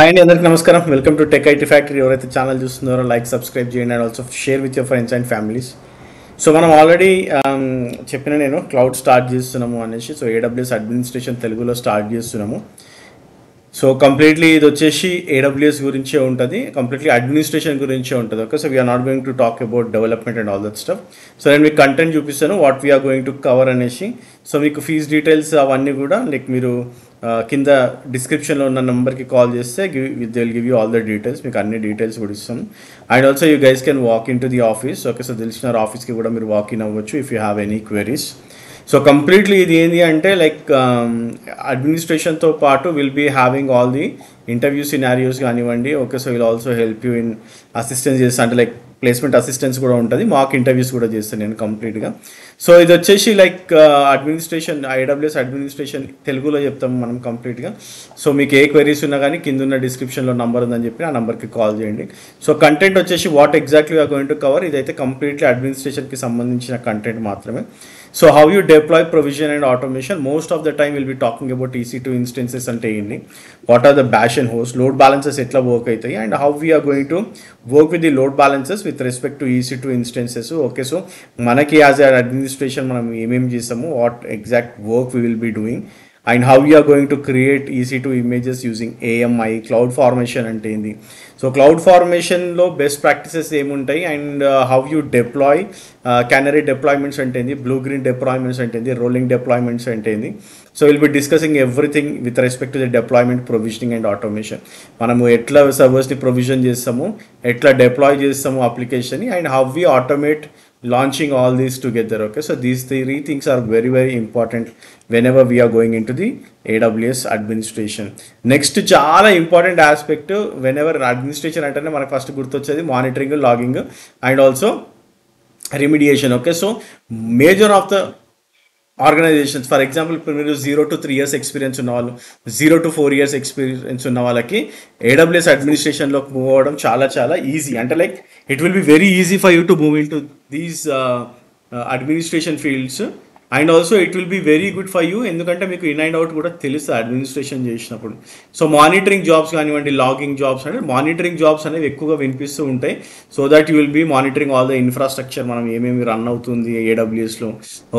Hi అండి అందరికి నమస్కారం. Welcome to tech IT factory ఎవరైతే ఛానల్ చూస్తున్నారో లైక్ సబ్స్క్రైబ్ చేయండి. And also share with your friends and families so మనం ఆల్రెడీ um, చెప్పిన నేను క్లౌడ్ స్టార్ట్ చేస్తున్నాము అనేసి సో ఏడబ్ల్యూఎస్ అడ్మినిస్ట్రేషన్ తెలుగులో స్టార్ట్ చేస్తున్నాము. సో కంప్లీట్లీ ఇది వచ్చేసి ఏడబ్ల్యూఎస్ గురించే ఉంటుంది. కంప్లీట్లీ అడ్మినిస్ట్రేషన్ గురించే ఉంటుంది. Okay so we're not going to talk about development and all that stuff so నేను మీకు కంటెంట్ చూపిస్తాను what we're going to cover అనేసి. సో మీకు ఫీజ్ డీటెయిల్స్ అవన్నీ కూడా లైక్ మీరు కింద డిస్క్రిప్షన్లో ఉన్న నెంబర్కి కాల్ చేస్తే give they will give you all the details మీకు అన్ని డీటెయిల్స్ కూడా ఇస్తాం. And also you guys can walk in to the office okay so తెలిసిన ఆఫీస్కి కూడా మీరు వాక్ ఇన్ అవ్వచ్చు if you have any queries so completely ఇది ఏంటి అంటే లైక్ అడ్మినిస్ట్రేషన్తో um, పాటు will be having all the interview scenarios కానివ్వండి. Okay so will also help you in assistance చేస్తా. అంటే లైక్ ప్లేస్మెంట్ అసిస్టెన్స్ కూడా ఉంటుంది. మాక్ ఇంటర్వ్యూస్ కూడా చేస్తాను నేను కంప్లీట్గా సో ఇది వచ్చేసి లైక్ అడ్మినిస్ట్రేషన్ ఐడబ్ల్యూఎస్ అడ్మినిస్ట్రేషన్ తెలుగులో చెప్తాం మనం కంప్లీట్గా సో మీకు ఏ క్వైరీస్ ఉన్నా కానీ కింద ఉన్న డిస్క్రిప్షన్లో నంబర్ ఉందని చెప్పి ఆ నెంబర్కి కాల్ చేయండి. సో కంటెంట్ వచ్చేసి what exactly are going to cover ఇదైతే కంప్లీట్లీ అడ్మినిస్ట్రేషన్కి సంబంధించిన కంటెంట్ మాత్రమే. So how you deploy provision and automation most of the time will be talking about EC two instances అంటే ఏంటి what are the bash and host load balances ఎట్లా work అవుతాయి? And how we're going to work with the load balances with respect to EC two instances okay so మనకి as administration మనం ఏమేమి చేస్తాము? What exact work we will be doing and how you are going to create EC two images using AMI cloud formation అంటే ఏంది? So cloud ఫార్మేషన్లో best practices ఏముంటాయి? And how you deploy canary deployments అంటే ఏంది? Blue green deployments అంటే ఏంది? Rolling deployments అంటే ఏంది? So will be discussing everything with respect to the deployment provisioning and automation మనము ఎట్లా సర్వర్స్ని ప్రొవిజన్ చేస్తాము? ఎట్లా డిప్లాయ్ చేస్తాము అప్లికేషన్ని and how we automate launching all these together okay so these three things are very very important whenever we are going into the aws administration next చాలా important aspect whenever administration అంటేనే మనకు first గుర్తొచ్చేది monitoring logging and also remediation okay so major of the organizations. For example ఇప్పుడు మీరు zero to three years experience ఉన్న వాళ్ళు zero to four years experience ఉన్న వాళ్ళకి ఏడబ్ల్యూఎస్ అడ్మినిస్ట్రేషన్లోకి మూవ్ అవ్వడం చాలా చాలా ఈజీ అంటే like it will be very easy for you to move in to these administration fields and also it will be very good for you ఎందుకంటే మీకు in and out కూడా తెలుస్తుంది అడ్మినిస్ట్రేషన్ చేసినప్పుడు. So monitoring jobs కానివ్వండి logging jobs అంటే monitoring jobs అనేవి ఎక్కువగా వినిపిస్తూ ఉంటాయి. So that you will be monitoring all the infrastructure మనం ఏమేమి రన్ అవుతుంది ఏడబ్ల్యూఎస్లో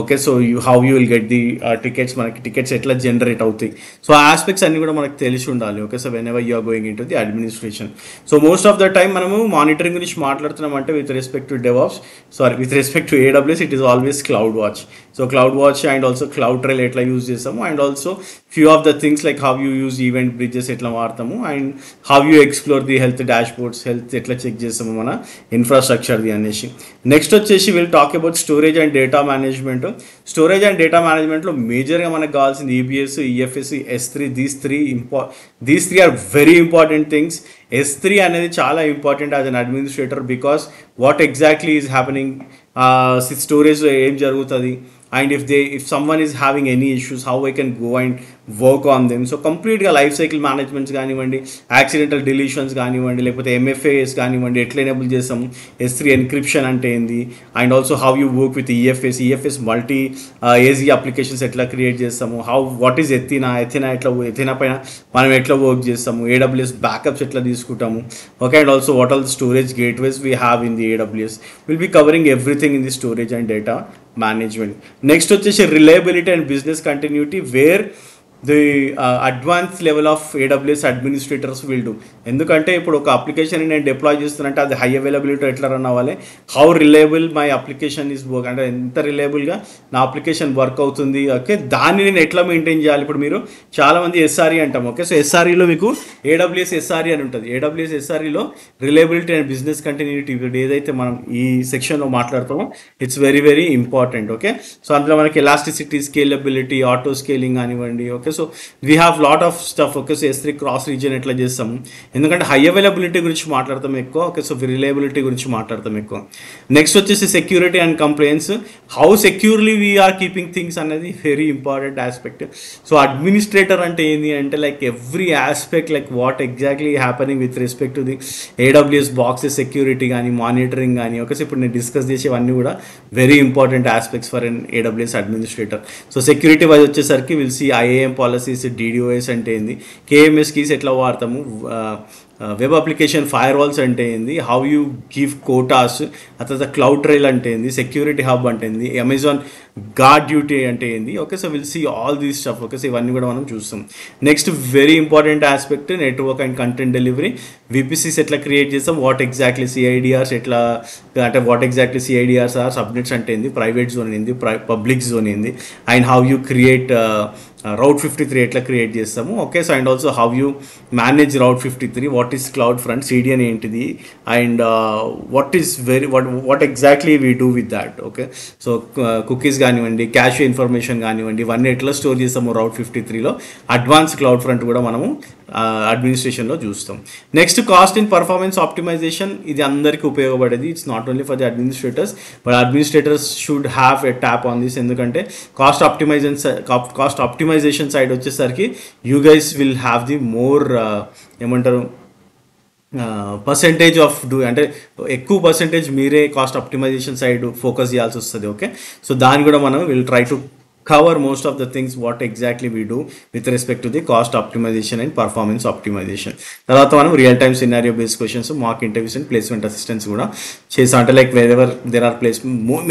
okay so you how you will get the tickets మనకి టికెట్స్ ఎట్లా జనరేట్ అవుతాయి. సో ఆ ఆస్పెక్ట్స్ అన్ని కూడా మనకు తెలిసి ఉండాలి. Okay so whenever you're going in to the administration so most of the time మనము మానిటరింగ్ గురించి మాట్లాడుతున్నాం అంటే with respect to devops sorry with respect to AWS it is always cloud watch so cloud watch and also cloud trail ఎట్లా use చేస్తాము and also few of the things like how you use event bridges ఎట్లా వాడతాము and how you explore the health dashboards health ఎట్లా check చేస్తాము మన ఇన్ఫ్రాస్ట్రక్చర్ది అనేసి. Next వచ్చేసి will talk about storage and data management storage and data మేనేజ్మెంట్లో మేజర్గా మనకు కావాల్సింది EBS EFS S three these three ఇంపా these three are very important things S three అనేది చాలా important as an administrator because what exactly is happening storage ఏం జరుగుతుంది? And if they if someone is having any issues how I can go and work on them so కంప్లీట్గా life cycle managements కానివ్వండి accidental deletions కానివ్వండి లేకపోతే ఎంఎఫ్ఏఎస్ కానివ్వండి ఎట్లా enable చేస్తాము? Yes three encryption అంటే ఏంది? And also how you work with EFS EFS multi AZ applications ఎట్లా క్రియేట్ చేస్తాము? How what is Athena Athena ఎట్లా ఎథినా పైన మనం ఎట్లా వర్క్ చేస్తాము? ఏడబ్ల్యూఎస్ బ్యాకప్స్ ఎట్లా తీసుకుంటాము? Okay and also what all the storage gateways we have in the AWS will be covering everything in the storage and data management next వచ్చేసి reliability and business continuity where the advance level of AWS administrators will do ఎందుకంటే ఇప్పుడు ఒక application నేను deploy చేస్తున్నట్టే అది high availability ఎట్లా run అవ్వాలి? How reliable my application is work అంటే ఎంత రిలయబుల్గా నా అప్లికేషన్ వర్క్ అవుతుంది? ఓకే దాన్ని నేను ఎట్లా మెయింటైన్ చేయాలి? ఇప్పుడు మీరు చాలామంది ఎస్ఆర్ఈ అంటాం. ఓకే సో ఎస్ఆర్ఈలో మీకు ఏడబ్ల్యూఎస్ ఎస్ఆర్ఈ అని ఉంటుంది. ఏడబ్ల్యూఎస్ ఎస్ఆర్ఈలో రిలయబిలిటీ అండ్ బిజినెస్ కంటిన్యూటీ ఏదైతే మనం ఈ సెక్షన్లో మాట్లాడతామో it's very very important okay so అందులో మనకి ఎలాస్టిసిటీ స్కేలబిలిటీ ఆటో స్కేలింగ్ కానివ్వండి. Okay so we have lot of stuff okay so S three cross region ఎట్లా చేస్తాం? ఎందుకంటే హై అవైలబిలిటీ గురించి మాట్లాడతాం ఎక్కువ ఓకే సో రిలయబిలిటీ గురించి మాట్లాడతాం ఎక్కువ. నెక్స్ట్ వచ్చేసి security and compliance how securely we're keeping things అనేది very important aspect so administrator అంటే ఏంటి అంటే like every aspect like what exactly happening with respect to the AWS boxes security కానీ monitoring కానీ ఓకే సో ఇప్పుడు నేను discuss చేసేవన్నీ కూడా very important aspects for an AWS administrator so security wise వచ్చేసరికి will see IAM policies DDoS అంటే ఏంది? KMS keys ఎట్లా వాడతాము? వెబ్ అప్లికేషన్ ఫైర్ వాల్స్ అంటే ఏంది? హౌ యూ గివ్ కోటాస్ ఆ తర్వాత క్లౌడ్ ట్రైల్ అంటే ఏంది? సెక్యూరిటీ హబ్ అంటే ఏంది? అమెజాన్ గార్డ్ డ్యూటీ అంటే ఏంది? Okay so will see all these stuff okay so ఇవన్నీ కూడా మనం చూస్తాం. Next very important aspect network and content delivery VPCs ఎట్లా క్రియేట్ చేస్తాం? వాట్ ఎగ్జాక్ట్లీ సిఐడిఆర్స్ ఎట్లా అంటే what exactly CIDRs are subnets అంటే ఏంది? ప్రైవేట్ జోన్ ఏంది? పబ్లిక్ జోన్ ఏంది? And how you create route fifty three ఎట్లా క్రియేట్ చేస్తాము? Okay so and also how you manage route fifty three what is cloud front CDN ఏంటిది? And what is very what what exactly we do with that okay so cookies కానివ్వండి cache information కానివ్వండి ఇవన్నీ ఎట్లా store చేస్తాము route fifty త్రీలో advance cloud front కూడా మనము అడ్మినిస్ట్రేషన్లో చూస్తాం. Next cost in performance optimization ఇది అందరికీ ఉపయోగపడేది. It's not only for the administrators but administrators should have a tap on this ఎందుకంటే cost optimization cost optimization side వచ్చేసరికి you guys will have the more ఏమంటారు పర్సెంటేజ్ ఆఫ్ డూ అంటే ఎక్కువ percentage మీరే cost optimization side focus చేయాల్సి వస్తుంది okay so దాన్ని కూడా మనం will try to cover most of the things what exactly we do with respect to the cost optimization and performance optimization. తర్వాత మనం real time scenario base questions mock interviews and placement assistance కూడా చేసాం అంటే like whenever there are place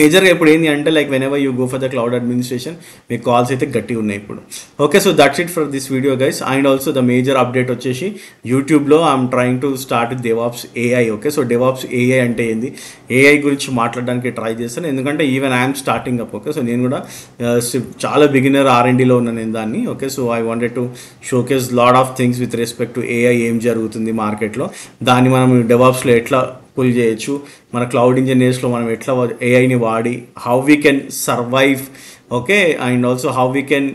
మేజర్గా ఇప్పుడు ఏంటి అంటే like whenever you go for the cloud administration me calls అయితే గట్టి ఉన్నాయి ఇప్పుడు. Okay so that's it for this video guys and also the major update వచ్చేసి యూట్యూబ్లో I'm trying to start devops AI okay so devops AI అంటే ఏంది? AI గురించి మాట్లాడడానికి ట్రై చేస్తాను. ఎందుకంటే even I'm starting up okay so నేను కూడా uh, చాలా బిగినర్ ఆర్ఎండిలో ఉన్న నేను దాన్ని okay so I wanted to showcase lot of things with respect to AI ఏం జరుగుతుంది మార్కెట్లో దాన్ని మనం డెవాప్స్లో ఎట్లా పుల్ చేయొచ్చు మన క్లౌడ్ ఇంజనీర్స్లో మనం ఎట్లా ఏఐని వాడి how we can survive okay and also how we can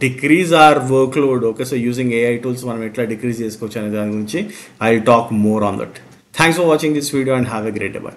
decrease our workload okay so using AI tools మనం ఎట్లా డిక్రీజ్ చేసుకోవచ్చు అనే దాని గురించి I talk more on that thanks for watching this video and have a great bye